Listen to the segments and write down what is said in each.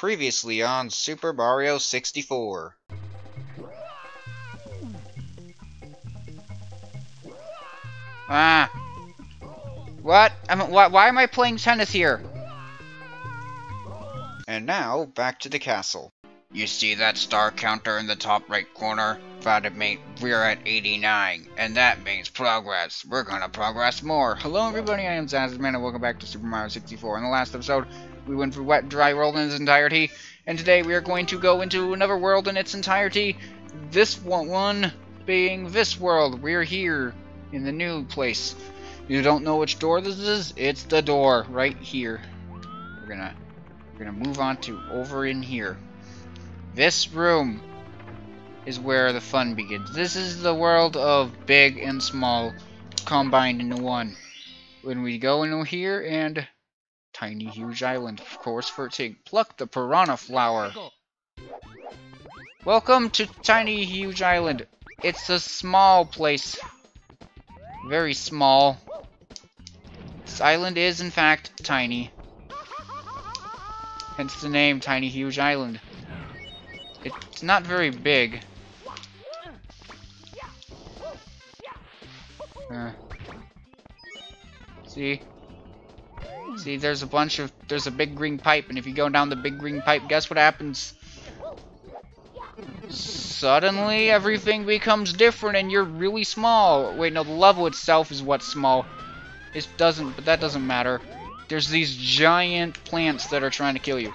Previously on Super Mario 64. Ah. What? I'm, why, why am I playing tennis here? And now, back to the castle. You see that star counter in the top right corner? It, mate. We're at 89, and that means progress. We're gonna progress more. Hello everybody, I am Zazman, and welcome back to Super Mario 64. In the last episode, we went through Wet Dry World in its entirety, and today we are going to go into another world in its entirety. This one being this world. We're here in the new place. You don't know which door this is? It's the door right here. We're gonna we're gonna move on to over in here. This room is where the fun begins. This is the world of big and small combined into one. When we go into here and tiny huge island, of course, for to pluck the piranha flower. Welcome to tiny huge island. It's a small place. Very small. This island is in fact tiny. Hence the name Tiny Huge Island. It's not very big. Uh, see? See, there's a bunch of, there's a big green pipe, and if you go down the big green pipe, guess what happens? Suddenly, everything becomes different, and you're really small. Wait, no, the level itself is what's small. It doesn't, but that doesn't matter. There's these giant plants that are trying to kill you.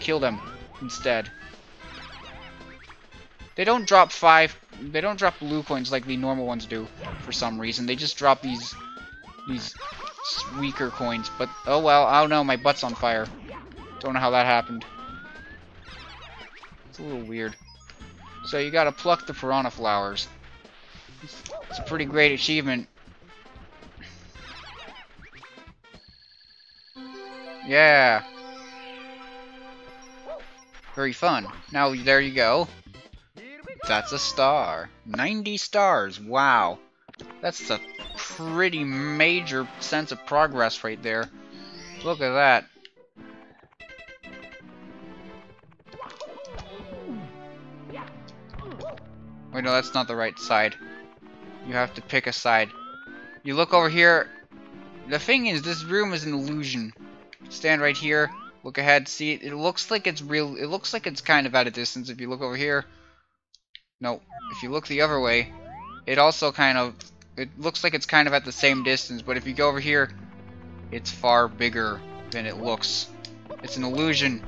Kill them instead. They don't drop five. They don't drop blue coins like the normal ones do, for some reason. They just drop these these weaker coins. But oh well. I don't know. My butt's on fire. Don't know how that happened. It's a little weird. So you gotta pluck the piranha flowers. It's, it's a pretty great achievement. Yeah. Very fun. Now, there you go. That's a star. 90 stars. Wow. That's a pretty major sense of progress right there. Look at that. Wait, no, that's not the right side. You have to pick a side. You look over here. The thing is, this room is an illusion. Stand right here. Look ahead. See, it looks like it's real. It looks like it's kind of at a distance. If you look over here. No. If you look the other way, it also kind of. It looks like it's kind of at the same distance. But if you go over here, it's far bigger than it looks. It's an illusion.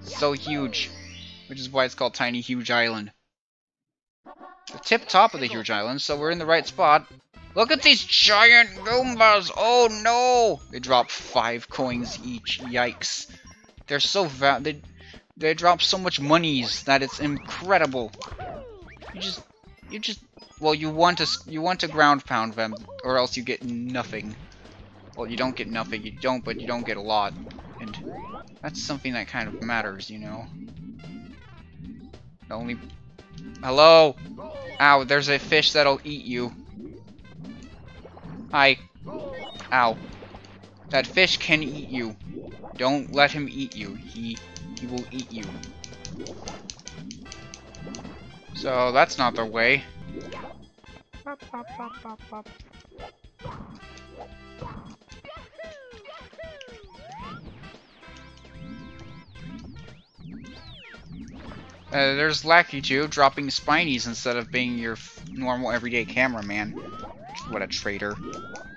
so huge. Which is why it's called Tiny Huge Island. The tip top of the huge island, so we're in the right spot. Look at these giant Goombas! Oh no! They drop five coins each. Yikes. They're so va- they, they drop so much monies that it's incredible. You just, you just, well, you want to, you want to ground pound them, or else you get nothing. Well, you don't get nothing, you don't, but you don't get a lot. And that's something that kind of matters, you know? The only Hello? Ow, there's a fish that'll eat you. Hi. Ow. That fish can eat you. Don't let him eat you. He he will eat you. So that's not the way. Uh, there's Lakitu dropping spinies instead of being your normal everyday cameraman. What a traitor.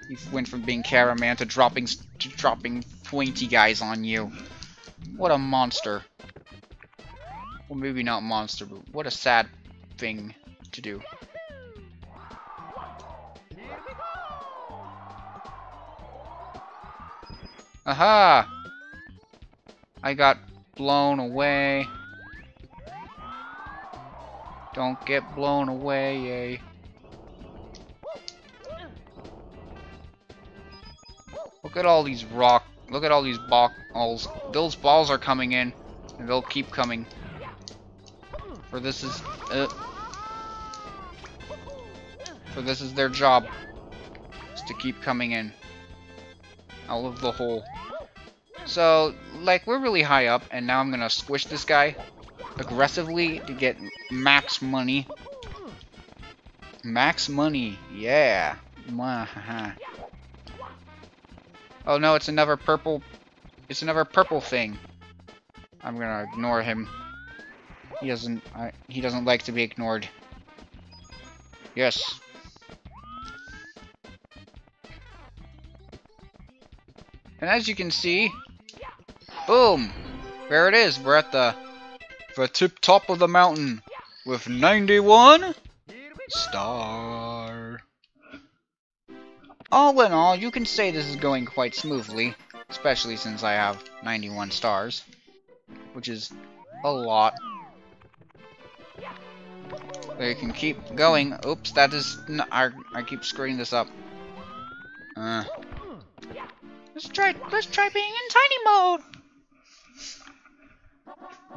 He went from being cameraman to dropping to dropping pointy guys on you. What a monster. Well, maybe not monster, but what a sad thing to do. Aha! I got blown away. Don't get blown away, yay. Look at all these rock, look at all these balls. Those balls are coming in, and they'll keep coming. For this is, uh, for this is their job, is to keep coming in. Out of the hole. So, like, we're really high up, and now I'm gonna squish this guy aggressively to get max money. Max money, yeah. Oh no, it's another purple... It's another purple thing. I'm gonna ignore him. He doesn't... I, he doesn't like to be ignored. Yes. And as you can see, boom! There it is. We're at the the tip top of the mountain with 91 star. All in all, you can say this is going quite smoothly, especially since I have 91 stars, which is a lot. We can keep going. Oops, that is... I, I keep screwing this up. Uh, let's try, let's try being in tiny mode!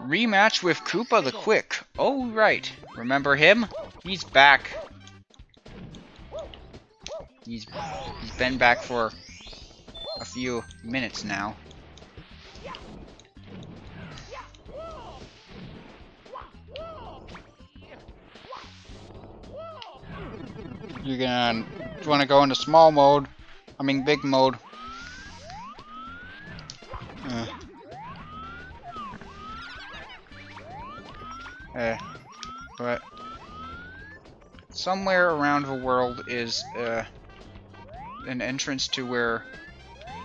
Rematch with Koopa the Quick. Oh, right. Remember him? He's back. He's he's been back for a few minutes now. You're gonna wanna go into small mode. I mean big mode. Uh, but somewhere around the world is uh, an entrance to where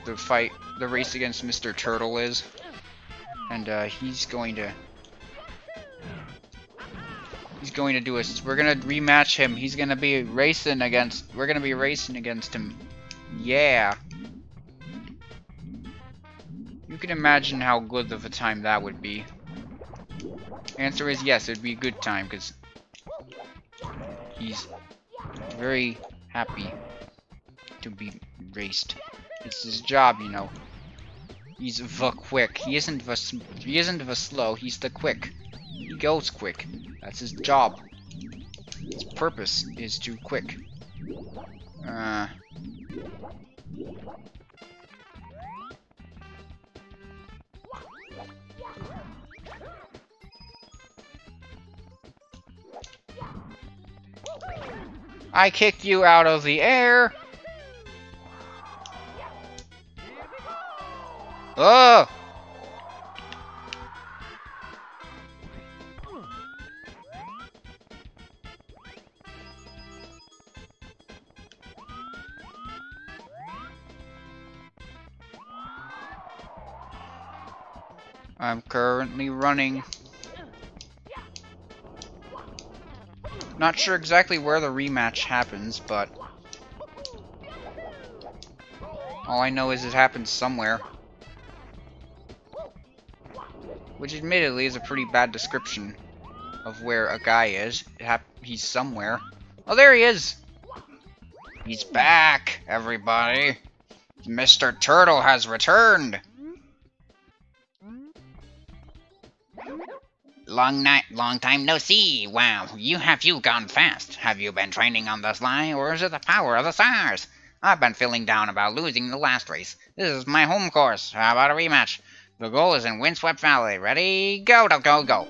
the fight, the race against Mr. Turtle is, and uh, he's going to he's going to do us. We're gonna rematch him. He's gonna be racing against. We're gonna be racing against him. Yeah. You can imagine how good of a time that would be. Answer is yes, it'd be a good time, because he's very happy to be raced. It's his job, you know. He's the quick. He isn't the he isn't the slow. He's the quick. He goes quick. That's his job. His purpose is to quick. Uh. I kick you out of the air! Oh! I'm currently running Not sure exactly where the rematch happens, but... All I know is it happens somewhere. Which admittedly is a pretty bad description of where a guy is. he's somewhere. Oh, there he is! He's back, everybody! Mr. Turtle has returned! Long night, long time no see. Wow, you have you gone fast. Have you been training on the sly, or is it the power of the stars? I've been feeling down about losing the last race. This is my home course. How about a rematch? The goal is in Windswept Valley. Ready? Go, go, go, go.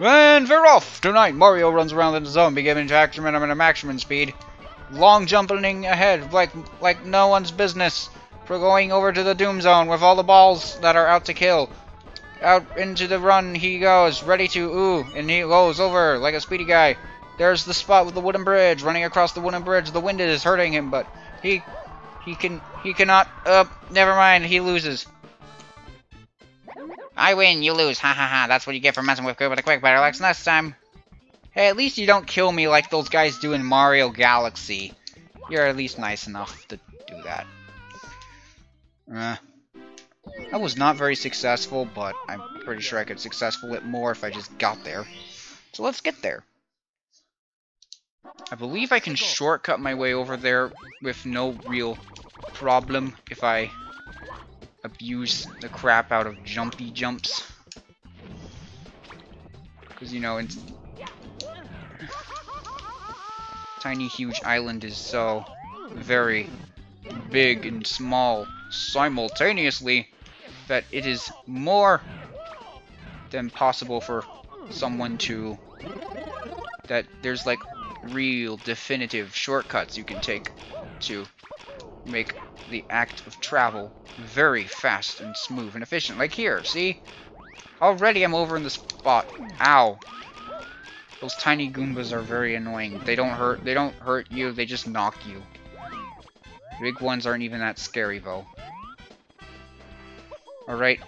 And we're off! Tonight, Mario runs around in the zone, beginning to maximum at a maximum speed. Long jumping ahead like like no one's business. For going over to the Doom Zone with all the balls that are out to kill. Out into the run he goes, ready to ooh, and he goes over like a speedy guy. There's the spot with the wooden bridge, running across the wooden bridge. The wind is hurting him, but he he can he cannot uh never mind, he loses. I win, you lose. Ha ha ha. That's what you get for messing with Koopa the Quick Better Lex next time. Hey, at least you don't kill me like those guys do in Mario Galaxy. You're at least nice enough to do that. Uh. That was not very successful, but I'm pretty sure I could successful it more if I just got there. So let's get there. I believe I can shortcut my way over there with no real problem if I abuse the crap out of jumpy jumps. Because, you know, it's... Tiny Huge Island is so very big and small simultaneously that it is more than possible for someone to that there's like real definitive shortcuts you can take to make the act of travel very fast and smooth and efficient. Like here, see? Already I'm over in the spot. Ow. Those tiny Goombas are very annoying. They don't hurt they don't hurt you, they just knock you. Big ones aren't even that scary though. Alright.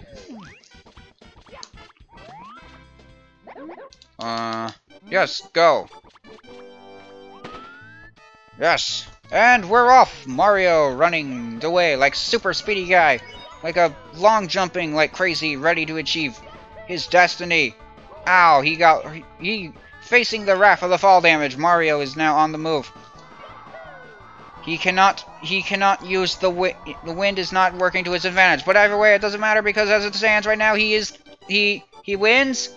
Uh yes, go. Yes, and we're off! Mario running away like super speedy guy. Like a long jumping like crazy, ready to achieve his destiny. Ow, he got... he... Facing the wrath of the fall damage, Mario is now on the move. He cannot... he cannot use the wind... the wind is not working to his advantage. But either way, it doesn't matter because as it stands right now, he is... he... he wins?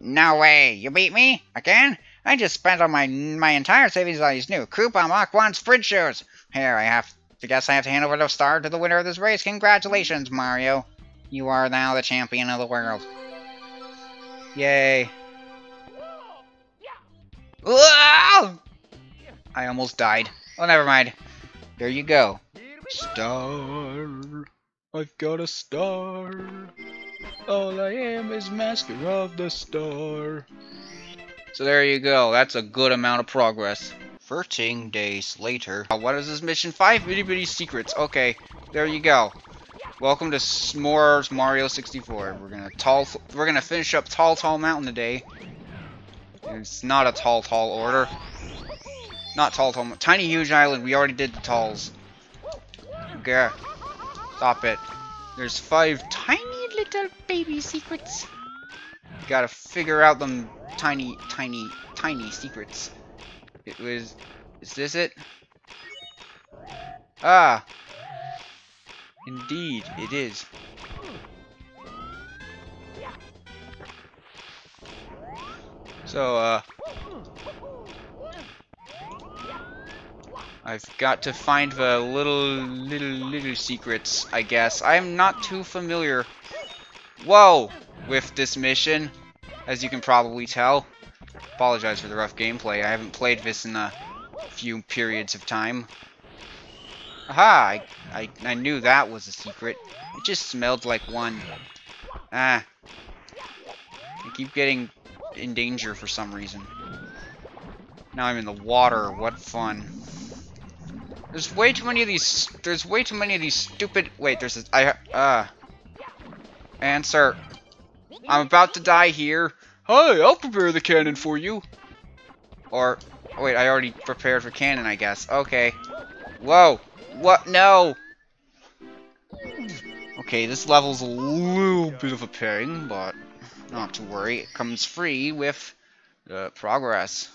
No way, you beat me? Again? I just spent all my my entire savings on these new Koopa Mach 1 sprint shoes. Here, I have to guess I have to hand over the star to the winner of this race. Congratulations, Mario. You are now the champion of the world. Yay. I almost died. Oh, never mind. There you go. Star. I've got a star. All I am is master of the star. So there you go. That's a good amount of progress. 13 days later. What is this mission? Five bitty bitty secrets. Okay, there you go. Welcome to S'mores Mario 64. We're gonna tall. We're gonna finish up Tall Tall Mountain today. It's not a tall tall order. Not tall. Tiny huge island. We already did the talls. Okay. Stop it. There's five tiny little baby secrets. gotta figure out them tiny, tiny, tiny secrets. It was... Is this it? Ah! Indeed, it is. So, uh... I've got to find the little, little, little secrets, I guess. I'm not too familiar... Whoa! With this mission as you can probably tell. Apologize for the rough gameplay. I haven't played this in a few periods of time. Aha! I, I, I knew that was a secret. It just smelled like one. Ah. I keep getting in danger for some reason. Now I'm in the water. What fun. There's way too many of these. There's way too many of these stupid. Wait, there's a. I. Uh. Answer. I'm about to die here. Hi, I'll prepare the cannon for you. Or, wait, I already prepared for cannon, I guess. Okay. Whoa. What? No. Okay, this level's a little bit of a pain, but not to worry. It comes free with uh, progress.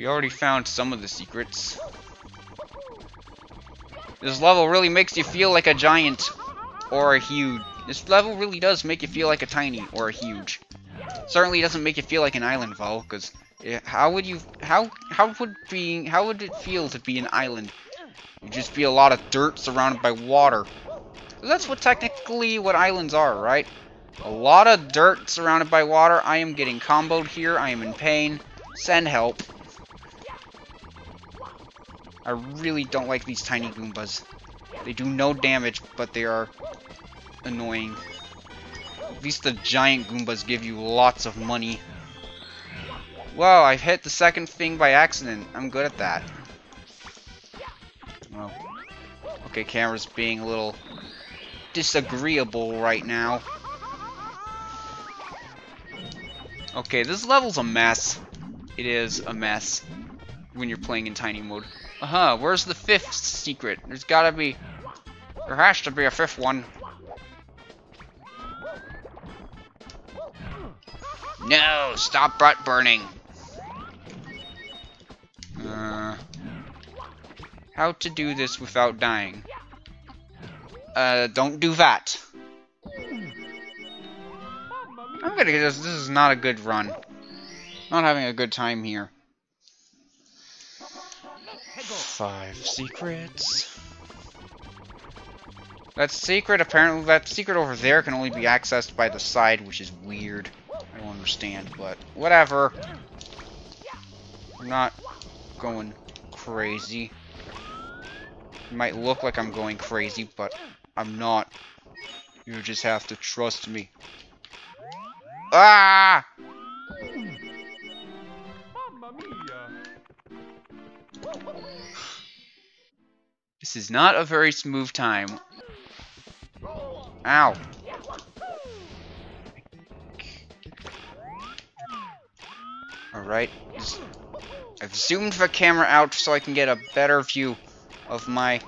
We already found some of the secrets. This level really makes you feel like a giant or a huge. This level really does make you feel like a tiny or a huge. Certainly doesn't make you feel like an island though, because eh, how would you how how would being how would it feel to be an island? You'd just be a lot of dirt surrounded by water. That's what technically what islands are, right? A lot of dirt surrounded by water. I am getting comboed here. I am in pain. Send help. I really don't like these tiny Goombas. They do no damage, but they are annoying. At least the giant Goombas give you lots of money. Whoa, I've hit the second thing by accident. I'm good at that. Oh. Okay, camera's being a little disagreeable right now. Okay, this level's a mess. It is a mess when you're playing in tiny mode. Uh-huh, where's the fifth secret? There's gotta be... There has to be a fifth one. No, stop butt burning. Uh, how to do this without dying? Uh, don't do that. I'm gonna this. This is not a good run. Not having a good time here. Five secrets. That secret, apparently, that secret over there can only be accessed by the side, which is weird. I don't understand, but whatever. I'm not going crazy. It might look like I'm going crazy, but I'm not. You just have to trust me. Ah! This is not a very smooth time. Ow. Alright. I've zoomed the camera out so I can get a better view of my...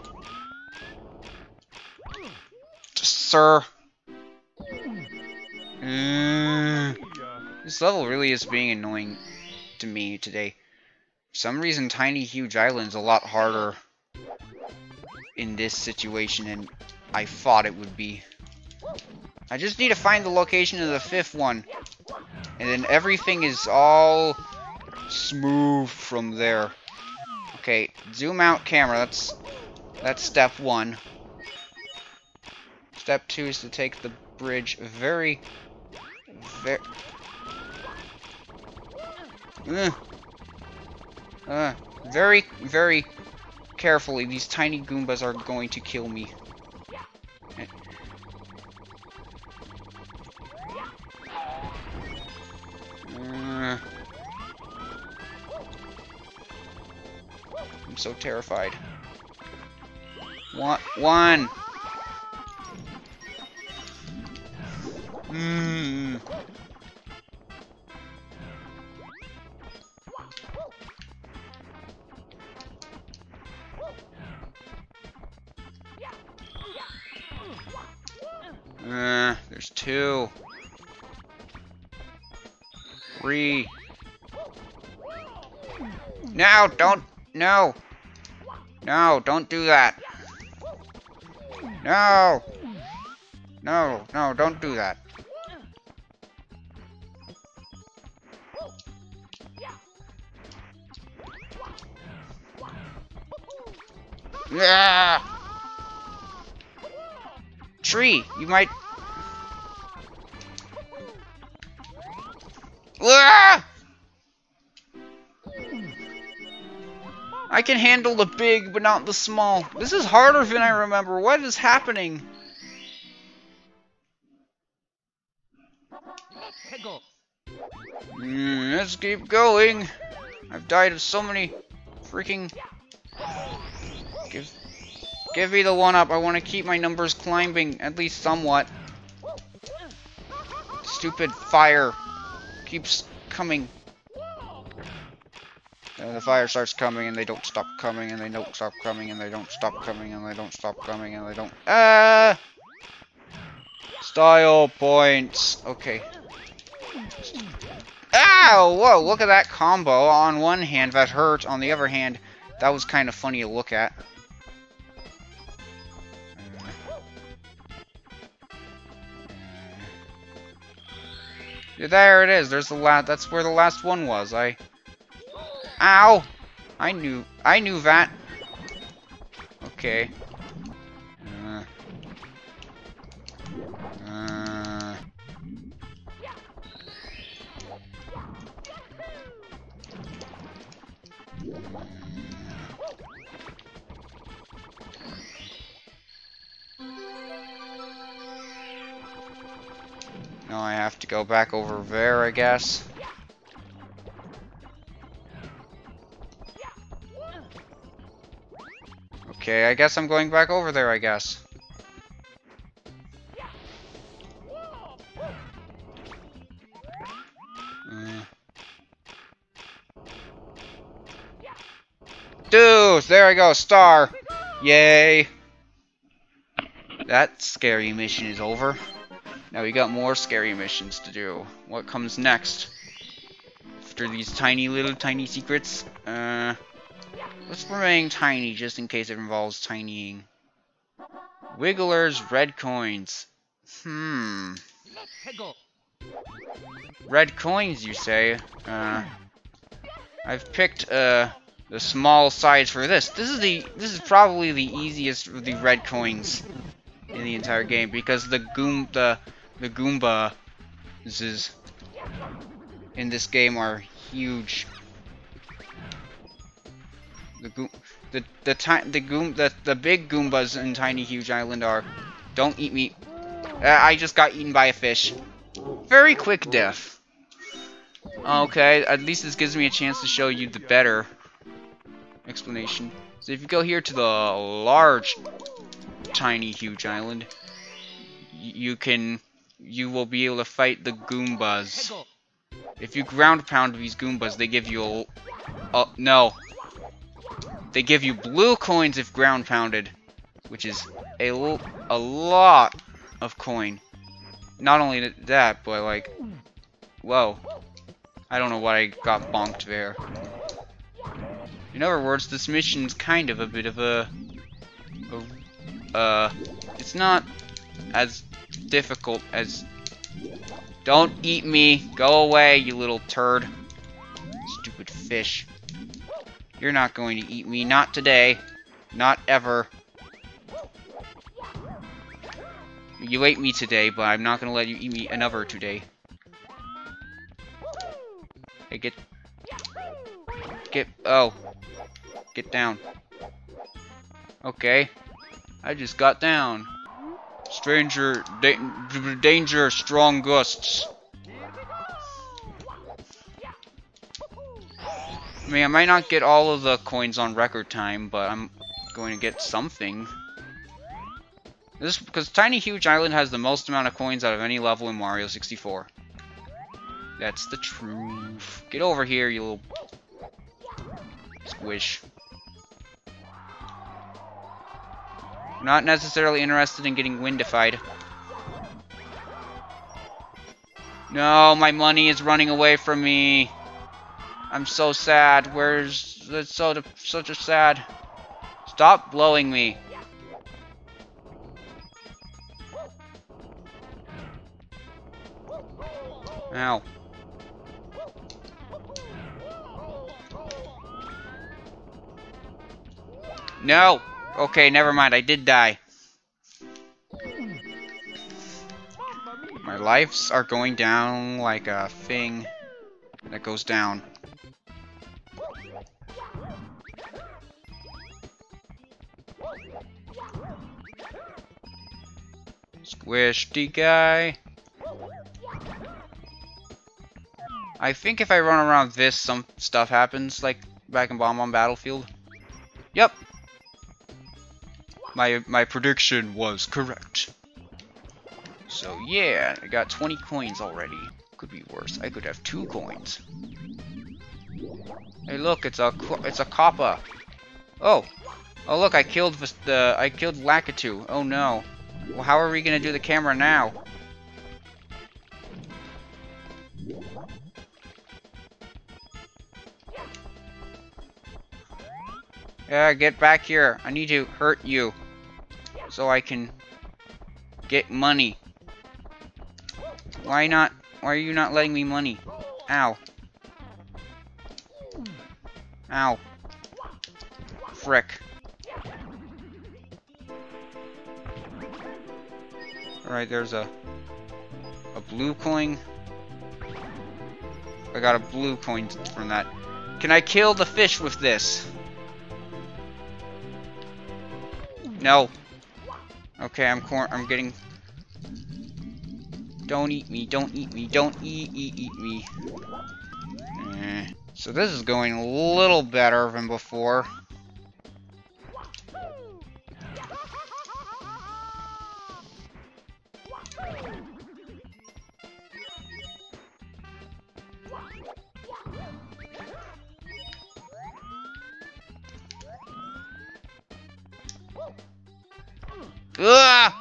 Sir. Mm. This level really is being annoying to me today. For some reason, Tiny Huge Island's a lot harder in this situation than I thought it would be. I just need to find the location of the fifth one. And then everything is all smooth from there. Okay, zoom out camera. That's that's step one. Step two is to take the bridge very, very. Uh, uh, very, very carefully. These tiny Goombas are going to kill me. Uh, I'm so terrified. One. One. Mm. Uh, there's two. Three. No, don't. No. No, don't do that. No. No, no, don't do that. Yeah. Tree, you might. I can handle the big, but not the small. This is harder than I remember. What is happening? Mm, let's keep going. I've died of so many freaking... Give, give me the one up. I want to keep my numbers climbing, at least somewhat. Stupid fire keeps coming. And the fire starts coming and they don't stop coming and they don't stop coming and they don't stop coming and they don't stop coming and they don't... Ah! Style points. Okay. Ow! Whoa, look at that combo. On one hand, that hurt. On the other hand, that was kind of funny to look at. There it is. There's the last. That's where the last one was. I. Ow! I knew. I knew that. Okay. Uh. Uh. To go back over there, I guess. Okay, I guess I'm going back over there, I guess. Uh. Deuce! There I go, star! Yay! That scary mission is over. Now we got more scary missions to do. What comes next? After these tiny little tiny secrets? Uh, let's remain tiny just in case it involves tinying. Wiggler's red coins. Hmm. Red coins, you say? Uh, I've picked, uh, the small size for this. This is the this is probably the easiest of the red coins in the entire game because the goom the the Goomba is in this game are huge. The goom the the ti the goom the the big Goombas in Tiny Huge Island are don't eat me. Uh, I just got eaten by a fish. Very quick death. Okay, at least this gives me a chance to show you the better explanation. So if you go here to the large, tiny, huge island, you can, you will be able to fight the Goombas. If you ground pound these Goombas, they give you a, no. They give you blue coins if ground pounded, which is a, a lot of coin. Not only that, but like, whoa. I don't know what I got bonked there. In other words, this mission's kind of a bit of a, a uh, it's not as difficult as, don't eat me, go away, you little turd. Stupid fish. You're not going to eat me, not today, not ever. You ate me today, but I'm not gonna let you eat me another today. Hey, get... Get... Oh. Get down. Okay. I just got down. Stranger... Da danger, strong gusts. I mean, I might not get all of the coins on record time, but I'm going to get something. This because Tiny Huge Island has the most amount of coins out of any level in Mario 64. That's the truth. Get over here, you little squish. Not necessarily interested in getting windified. No, my money is running away from me. I'm so sad. Where's that's so such a sad. Stop blowing me. Ow. No! Okay, never mind. I did die. My lives are going down like a thing that goes down. Squishy guy. I think if I run around this, some stuff happens, like back in Bob-omb Battlefield. Yep, my my prediction was correct. So yeah, I got 20 coins already. Could be worse. I could have two coins. Hey, look, it's a it's a Koopa. Oh, oh look, I killed the I killed Lakitu. Oh no. Well, how are we gonna do the camera now? Yeah, get back here. I need to hurt you so I can get money. Why not? Why are you not letting me money? Ow. Ow. Frick. Alright, there's a a blue coin. I got a blue coin from that. Can I kill the fish with this? No. Okay, I'm cor I'm getting... Don't eat me, don't eat me, don't eat, eat, eat me. Eh. So this is going a little better than before. Ugh!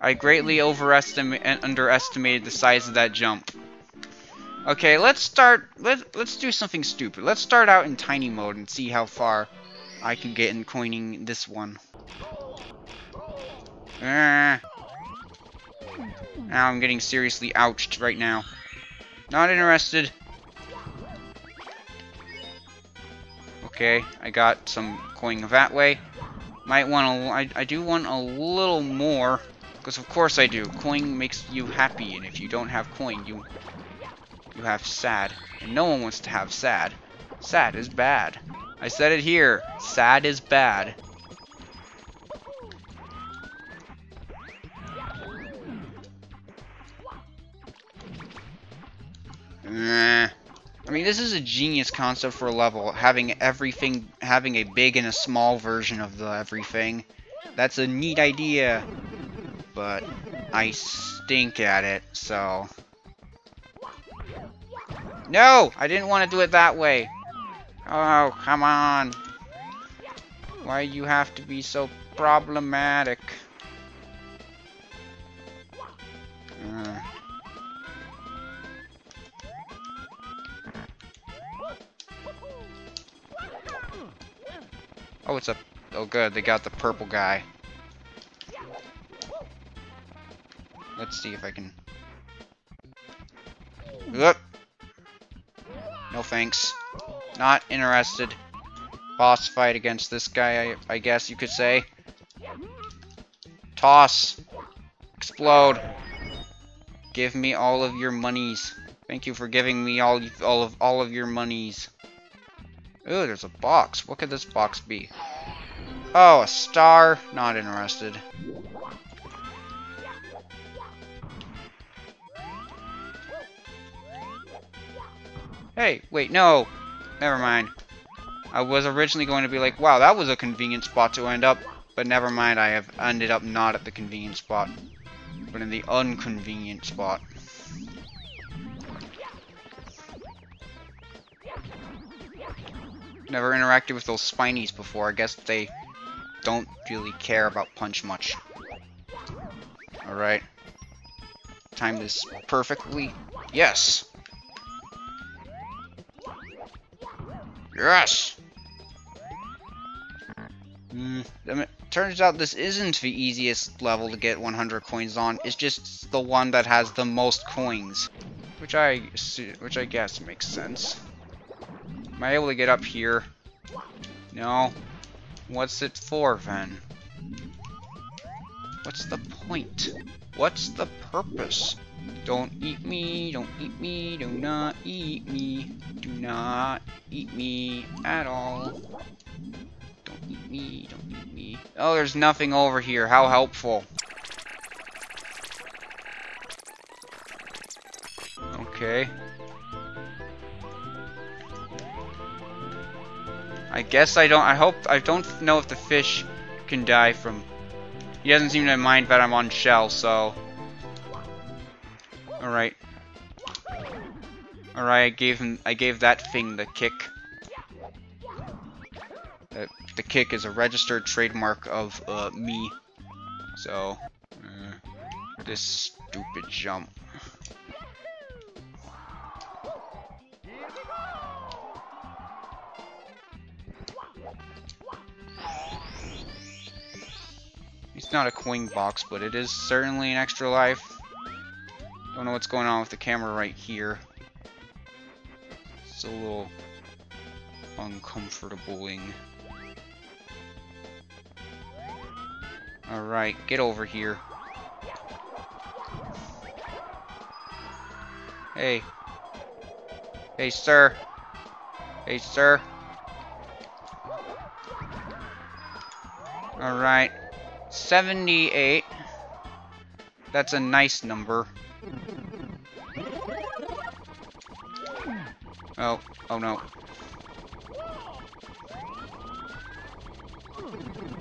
I greatly overestimated and underestimated the size of that jump. Okay, let's start. Let let's do something stupid. Let's start out in tiny mode and see how far I can get in coining this one. Uh, now I'm getting seriously ouched right now. Not interested. Okay, I got some coin that way. Might want to, I, I do want a little more, because of course I do. Coin makes you happy, and if you don't have coin, you, you have sad. And no one wants to have sad. Sad is bad. I said it here, sad is bad. Nah. I mean, this is a genius concept for a level, having everything, having a big and a small version of the everything. That's a neat idea, but I stink at it, so... No! I didn't want to do it that way. Oh, come on. Why you have to be so problematic? Uh. Oh, it's a... Oh, good. They got the purple guy. Let's see if I can... Oop. No thanks. Not interested. Boss fight against this guy, I, I guess you could say. Toss. Explode. Give me all of your monies. Thank you for giving me all all of all of your monies. Ooh, there's a box. What could this box be? Oh, a star. Not interested. Hey, wait, no. Never mind. I was originally going to be like, wow, that was a convenient spot to end up. But never mind, I have ended up not at the convenient spot. But in the unconvenient spot. Never interacted with those spinies before. I guess they don't really care about punch much. Alright. Time this perfectly. Yes! Yes! Mm, it turns out this isn't the easiest level to get 100 coins on. It's just the one that has the most coins. Which I, which I guess makes sense. Am I able to get up here? No. What's it for, then? What's the point? What's the purpose? Don't eat me, don't eat me, do not eat me. Do not eat me at all. Don't eat me, don't eat me. Oh, there's nothing over here. How helpful. Okay. I guess I don't, I hope, I don't know if the fish can die from, he doesn't seem to mind that I'm on shell, so. Alright. Alright, I gave him, I gave that thing the kick. Uh, the kick is a registered trademark of, uh, me. So, uh, this stupid jump. Not a coin box, but it is certainly an extra life. Don't know what's going on with the camera right here. It's a little uncomfortabling. Alright, get over here. Hey. Hey, sir. Hey, sir. Alright. 78. That's a nice number. Oh, oh no.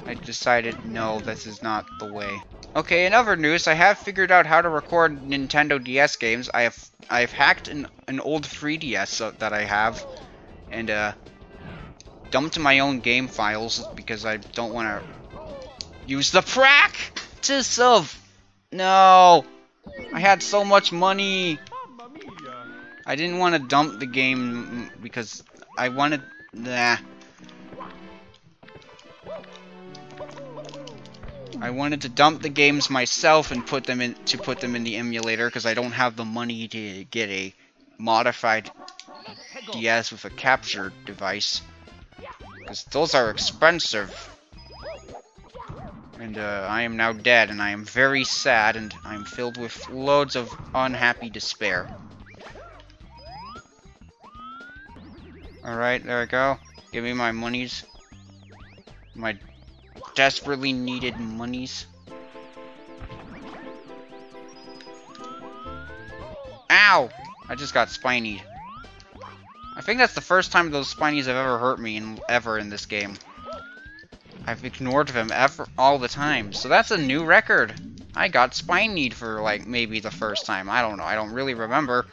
I decided, no, this is not the way. Okay, in other news, I have figured out how to record Nintendo DS games. I have I've hacked an, an old 3DS that I have, and uh, dumped my own game files because I don't want to Use the practice of... No! I had so much money! I didn't want to dump the game because I wanted... Nah. I wanted to dump the games myself and put them in to put them in the emulator because I don't have the money to get a modified DS with a capture device. Because those are expensive. And uh, I am now dead, and I am very sad, and I am filled with loads of unhappy despair. Alright, there I go. Give me my monies. My desperately needed monies. Ow! I just got spinied. I think that's the first time those spinies have ever hurt me in, ever in this game. I've ignored them ever all the time. So that's a new record. I got spinied for like maybe the first time. I don't know. I don't really remember.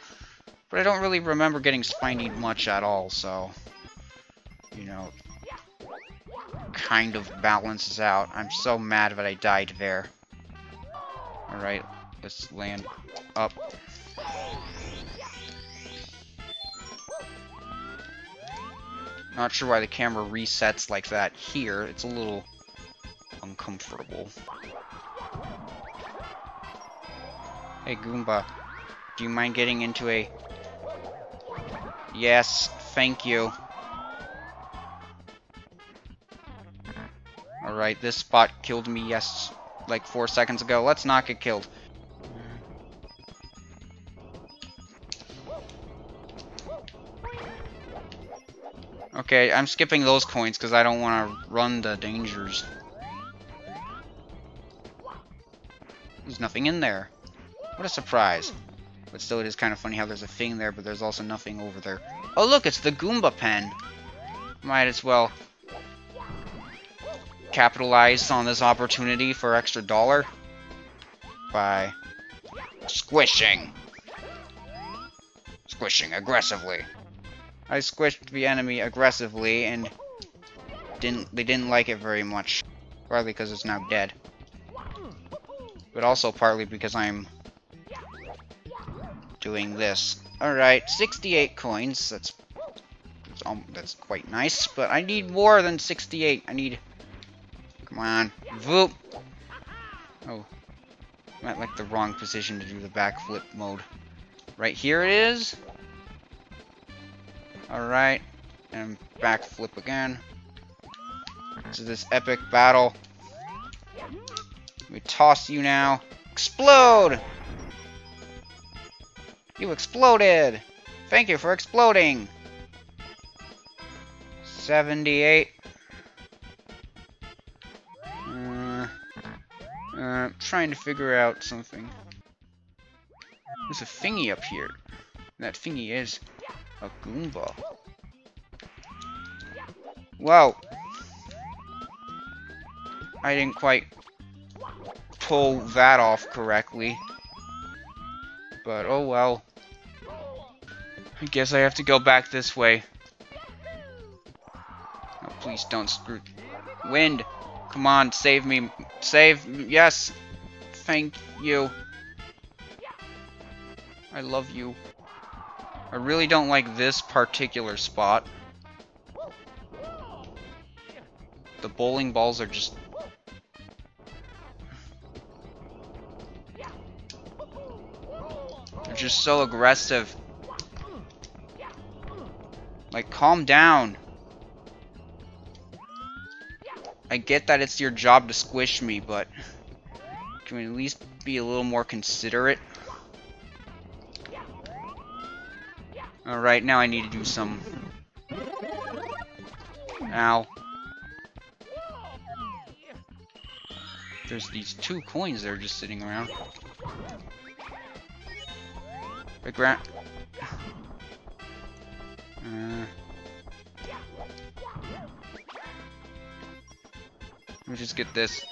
But I don't really remember getting spinied much at all, so you know kind of balances out. I'm so mad that I died there. Alright, let's land up. Not sure why the camera resets like that here. It's a little uncomfortable. Hey, Goomba. Do you mind getting into a... Yes, thank you. Alright, this spot killed me, yes, like four seconds ago. Let's not get killed. Okay, I'm skipping those coins because I don't want to run the dangers. There's nothing in there. What a surprise. But still, it is kind of funny how there's a thing there, but there's also nothing over there. Oh, look, it's the Goomba pen. Might as well capitalize on this opportunity for extra dollar by squishing. Squishing aggressively. I squished the enemy aggressively and didn't they didn't like it very much. Partly because it's now dead. But also partly because I'm doing this. Alright, 68 coins. That's that's, um, that's quite nice, but I need more than 68. I need Come on. Voop. Oh. I'm at like the wrong position to do the backflip mode. Right here it is. Alright. And backflip again. To this epic battle. We toss you now. Explode! You exploded! Thank you for exploding! 78. Uh, uh, trying to figure out something. There's a thingy up here. That thingy is a Goomba. Whoa! I didn't quite pull that off correctly. But oh well. I guess I have to go back this way. Oh, please don't screw... Wind! Come on, save me. Save... Yes! Thank you. I love you. I really don't like this particular spot. The bowling balls are just... They're just so aggressive. Like, calm down. I get that it's your job to squish me, but... Can we at least be a little more considerate? Alright, now I need to do some... Ow. There's these two coins that are just sitting around. Ground... Uh... Let me just get this.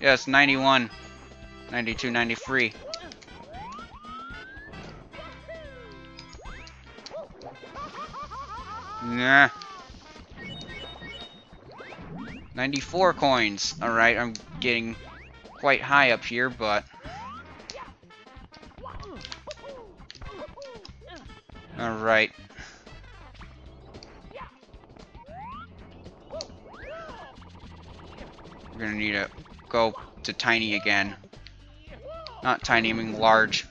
Yes, 91. 92, 93. Nah. 94 coins. Alright, I'm getting quite high up here, but... Alright. We're gonna need to go to tiny again. Not tiny, I mean large.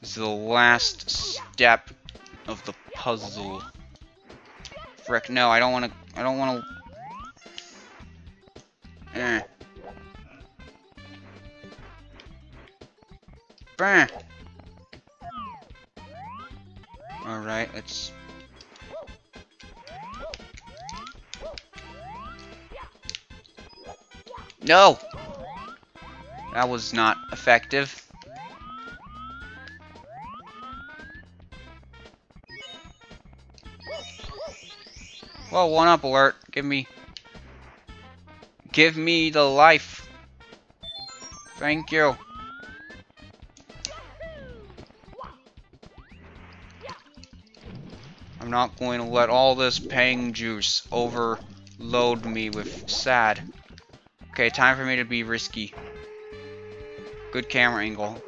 This is the last step of the puzzle. frick, no, I don't want to, I don't want to... Eh. Bah. Alright, let's... No! That was not effective. Well, one up alert. Give me... Give me the life. Thank you. I'm not going to let all this pang juice overload me with sad. Okay, time for me to be risky. Good camera angle.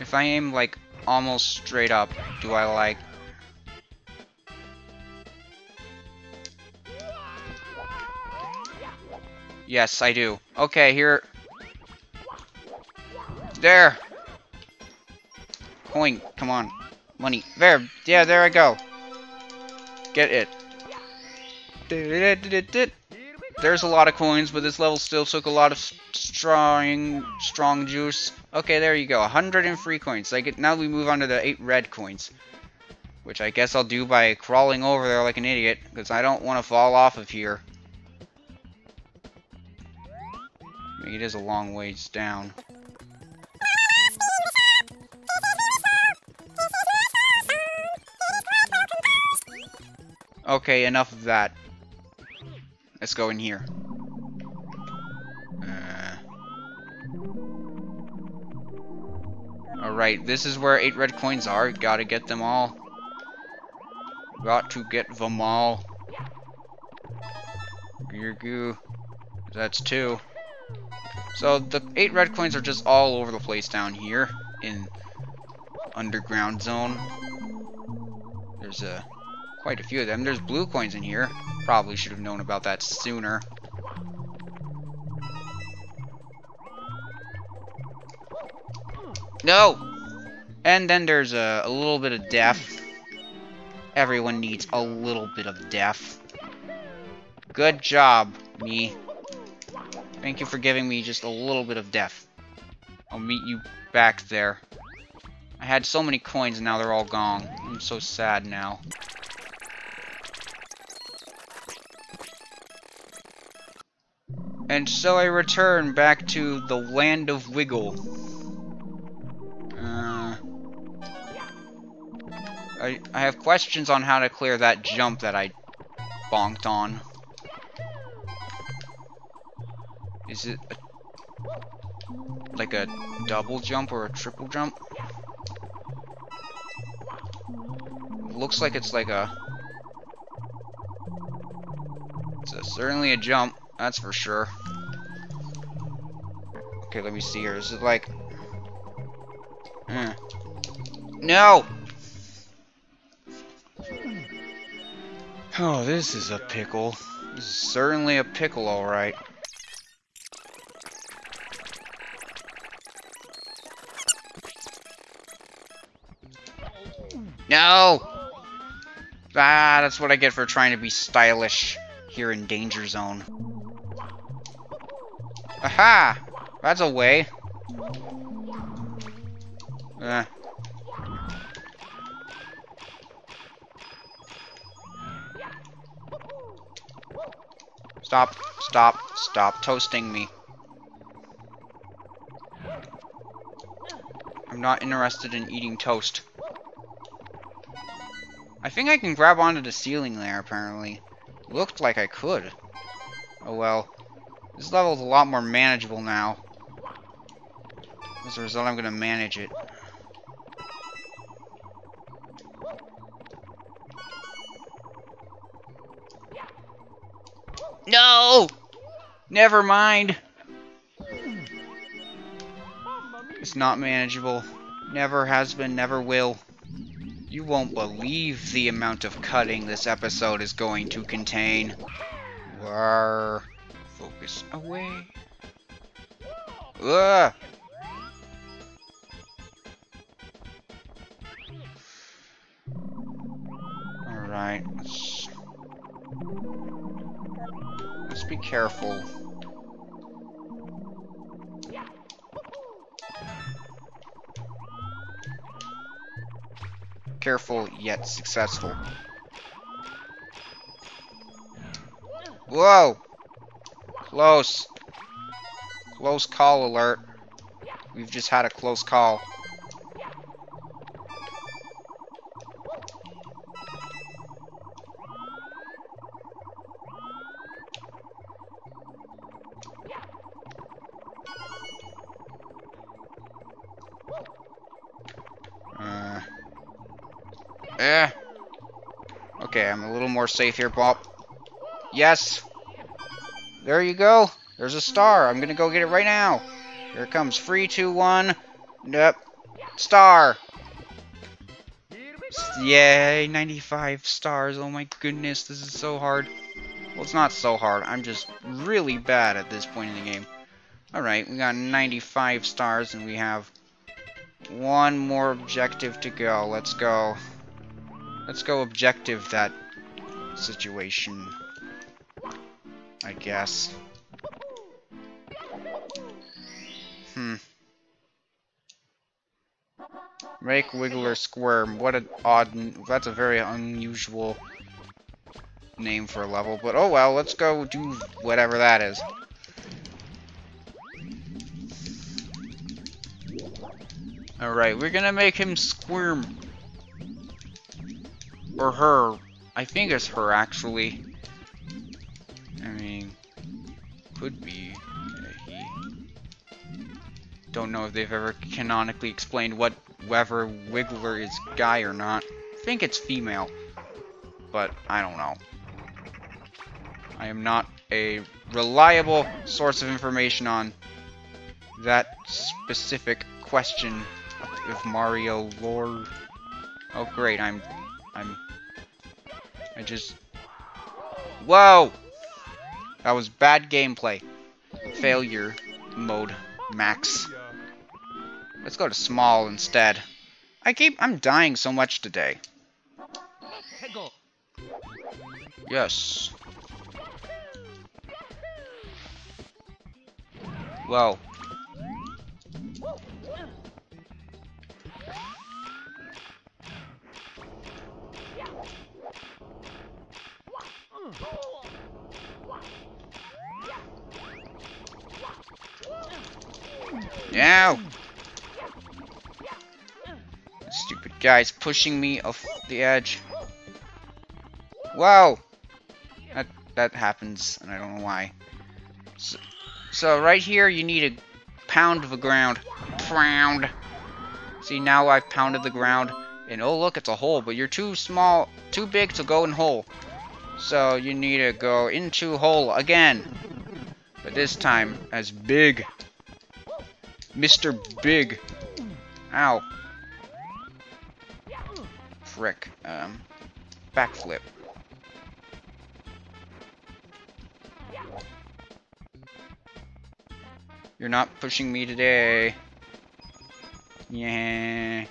If I aim like almost straight up, do I like Yes, I do. Okay, here. There. Coin, come on. Money. There. Yeah, there I go. Get it. There's a lot of coins, but this level still took a lot of strong, strong juice. Okay, there you go. 103 coins. Like now we move on to the 8 red coins. Which I guess I'll do by crawling over there like an idiot, because I don't want to fall off of here. I mean, it is a long ways down. Okay, enough of that. Let's go in here. Uh, Alright, this is where eight red coins are. Gotta get them all. Got to get them all. Goo That's two. So the eight red coins are just all over the place down here in underground zone. There's a quite a few of them. There's blue coins in here. Probably should have known about that sooner. No! And then there's a, a little bit of death. Everyone needs a little bit of death. Good job, me. Thank you for giving me just a little bit of death. I'll meet you back there. I had so many coins and now they're all gone. I'm so sad now. And so I return back to the land of Wiggle. Uh, I, I have questions on how to clear that jump that I bonked on. Is it a, like a double jump or a triple jump? looks like it's like a... It's a, certainly a jump. That's for sure. Okay, let me see here. Is it like... Mm. No! Oh, this is a pickle. This is certainly a pickle, alright. No! Ah, that's what I get for trying to be stylish here in Danger Zone. Aha! That's a way. Uh. Stop, stop, stop toasting me. I'm not interested in eating toast. I think I can grab onto the ceiling there, apparently. Looked like I could. Oh well. This level is a lot more manageable now. As a result, I'm going to manage it. No! Never mind. It's not manageable. Never has been, never will. You won't believe the amount of cutting this episode is going to contain. War away. Ugh! Alright, let's... Let's be careful. Careful, yet successful. Whoa! Close. Close call alert. We've just had a close call. Uh, eh. Okay, I'm a little more safe here, Bob. Yes! There you go! There's a star! I'm gonna go get it right now! Here it comes. Three, two, one. Nope. Star! Yay, 95 stars. Oh my goodness, this is so hard. Well, it's not so hard. I'm just really bad at this point in the game. Alright, we got 95 stars and we have one more objective to go. Let's go. Let's go objective that situation. I guess. Hmm. Make Wiggler squirm. What an odd... That's a very unusual name for a level. But oh well, let's go do whatever that is. Alright, we're gonna make him squirm. Or her. I think it's her, actually. Mean, could be he. Don't know if they've ever canonically explained what whether Wiggler is guy or not. Think it's female, but I don't know. I am not a reliable source of information on that specific question of Mario lore. Oh great, I'm I'm I just Whoa! That was bad gameplay. Failure mode max. Let's go to small instead. I keep I'm dying so much today. Yes. Whoa. Now! Stupid guy's pushing me off the edge. Whoa! That, that happens, and I don't know why. So, so right here, you need a pound of the ground. Pound! See, now I've pounded the ground. And oh look, it's a hole, but you're too small, too big to go in hole. So you need to go into hole again. But this time, as big. Mr. Big. Ow. Frick. Um, backflip. You're not pushing me today. Yeah.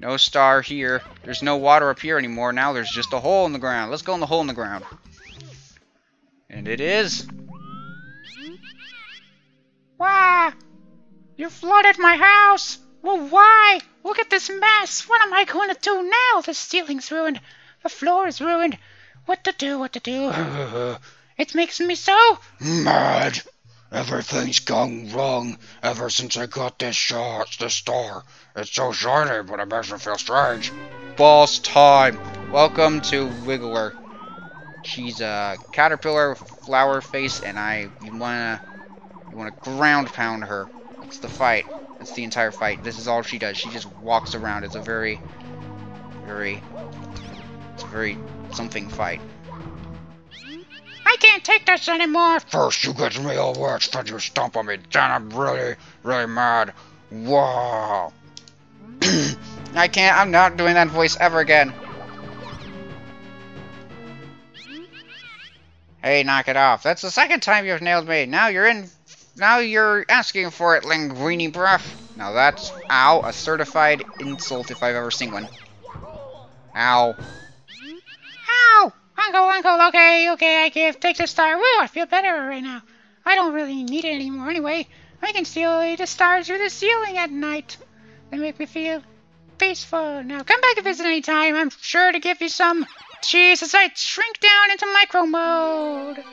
No star here. There's no water up here anymore. Now there's just a hole in the ground. Let's go in the hole in the ground. And it is... Why? You flooded my house! Well, why? Look at this mess! What am I going to do now? The ceiling's ruined. The floor is ruined. What to do, what to do? it makes me so... Mad! Everything's gone wrong ever since I got this shot, the star. It's so shiny, but it makes me feel strange. Boss time! Welcome to Wiggler. She's a caterpillar flower face, and I wanna you wanna ground pound her. That's the fight. That's the entire fight. This is all she does. She just walks around. It's a very, very, it's a very something fight. I can't take this anymore! First you get me all wet, then you stomp on me, then I'm really, really mad. Wow. I can't, I'm not doing that voice ever again. Hey, knock it off. That's the second time you've nailed me. Now you're in, now you're asking for it, Linguini Breath. Now that's, ow, a certified insult if I've ever seen one. Ow. Ow! Uncle, uncle, okay, okay, I give. Take the star. Woo, I feel better right now. I don't really need it anymore anyway. I can see the stars through the ceiling at night. They make me feel peaceful. Now come back and visit anytime. I'm sure to give you some cheese as I shrink down into micro mode.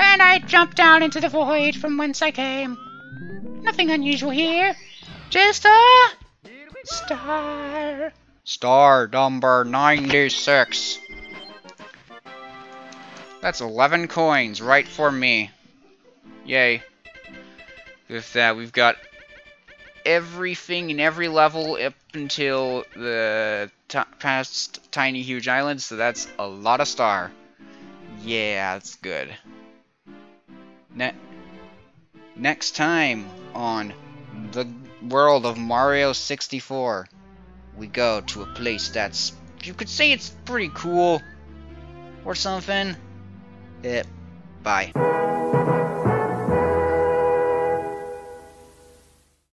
And I jump down into the void from whence I came. Nothing unusual here. Just a star. Star number 96. That's 11 coins, right for me. Yay. With that, we've got everything in every level up until the past Tiny Huge Island, so that's a lot of star. Yeah, that's good. Ne next time on the world of Mario 64, we go to a place that's, you could say it's pretty cool, or something. Eh, bye.